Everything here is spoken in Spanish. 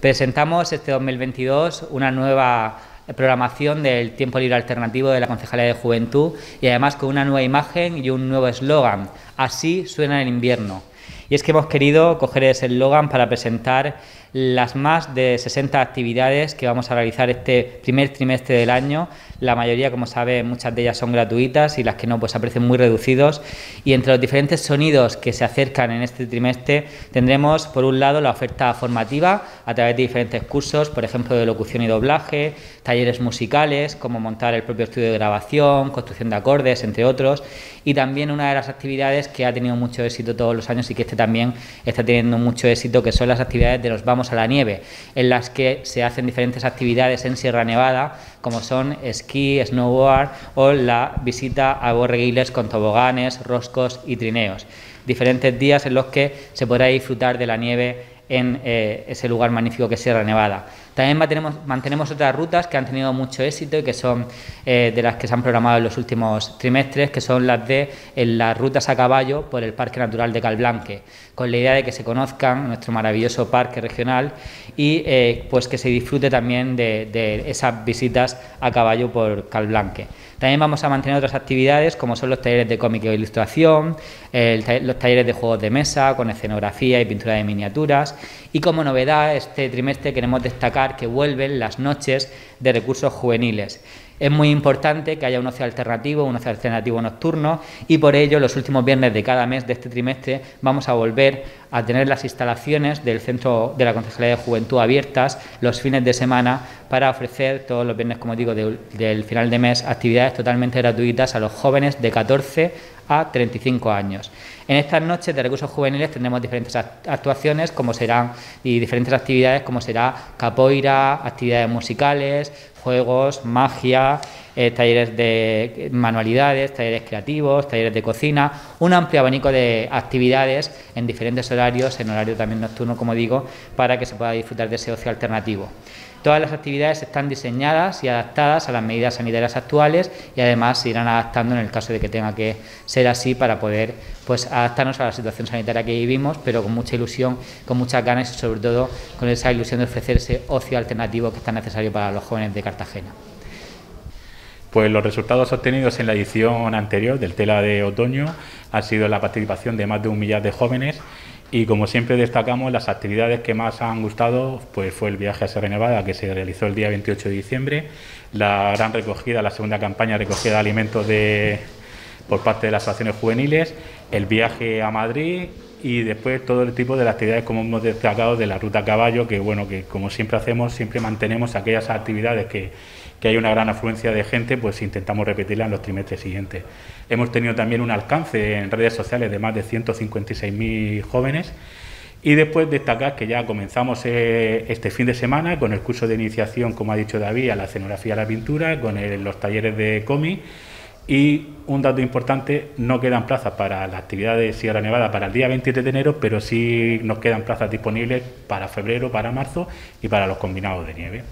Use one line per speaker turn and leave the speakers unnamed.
Presentamos este 2022 una nueva programación del tiempo libre alternativo de la Concejalía de Juventud y además con una nueva imagen y un nuevo eslogan. Así suena el invierno. Y es que hemos querido coger ese eslogan para presentar las más de 60 actividades que vamos a realizar este primer trimestre del año. La mayoría, como sabe, muchas de ellas son gratuitas y las que no, pues a precios muy reducidos. Y entre los diferentes sonidos que se acercan en este trimestre, tendremos por un lado la oferta formativa a través de diferentes cursos, por ejemplo, de locución y doblaje, talleres musicales, como montar el propio estudio de grabación, construcción de acordes, entre otros. Y también una de las actividades que ha tenido mucho éxito todos los años y que este también está teniendo mucho éxito, que son las actividades de los Vamos a la Nieve, en las que se hacen diferentes actividades en Sierra Nevada, como son esquí, snowboard o la visita a borreguiles con toboganes, roscos y trineos. Diferentes días en los que se podrá disfrutar de la nieve en eh, ese lugar magnífico que es Sierra Nevada. También mantenemos, mantenemos, otras rutas que han tenido mucho éxito y que son eh, de las que se han programado en los últimos trimestres, que son las de las rutas a caballo por el Parque Natural de Calblanque, con la idea de que se conozcan nuestro maravilloso parque regional y eh, pues que se disfrute también de, de esas visitas a caballo por Calblanque. También vamos a mantener otras actividades como son los talleres de cómic e ilustración, los talleres de juegos de mesa con escenografía y pintura de miniaturas y como novedad este trimestre queremos destacar que vuelven las noches de recursos juveniles. Es muy importante que haya un ocio alternativo, un ocio alternativo nocturno y por ello los últimos viernes de cada mes de este trimestre vamos a volver a tener las instalaciones del Centro de la Concejalía de Juventud abiertas los fines de semana para ofrecer todos los viernes, como digo, del final de mes actividades totalmente gratuitas a los jóvenes de 14 a 35 años. En estas noches de recursos juveniles tendremos diferentes actuaciones como serán y diferentes actividades como será capoeira, actividades musicales, juegos, magia, eh, talleres de manualidades, talleres creativos, talleres de cocina, un amplio abanico de actividades en diferentes horarios, en horario también nocturno, como digo, para que se pueda disfrutar de ese ocio alternativo. Todas las actividades están diseñadas y adaptadas a las medidas sanitarias actuales y además se irán adaptando en el caso de que tenga que ser así para poder pues adaptarnos a la situación sanitaria que vivimos, pero con mucha ilusión, con muchas ganas y sobre todo con esa ilusión de ofrecer ese ocio alternativo que es tan necesario para los jóvenes de Cartagena.
Pues los resultados obtenidos en la edición anterior del Tela de Otoño han sido la participación de más de un millar de jóvenes y como siempre destacamos, las actividades que más han gustado pues fue el viaje a Sierra Nevada, que se realizó el día 28 de diciembre, la gran recogida, la segunda campaña recogida de alimentos de, por parte de las asociaciones juveniles, el viaje a Madrid y después todo el tipo de actividades como hemos destacado de la ruta a caballo, que bueno, que como siempre hacemos, siempre mantenemos aquellas actividades que que hay una gran afluencia de gente, pues intentamos repetirla en los trimestres siguientes. Hemos tenido también un alcance en redes sociales de más de 156.000 jóvenes. Y después destacar que ya comenzamos eh, este fin de semana con el curso de iniciación, como ha dicho David, a la escenografía y a la pintura, con los talleres de cómic. Y un dato importante, no quedan plazas para la actividad de Sierra Nevada para el día 23 de enero, pero sí nos quedan plazas disponibles para febrero, para marzo y para los combinados de nieve.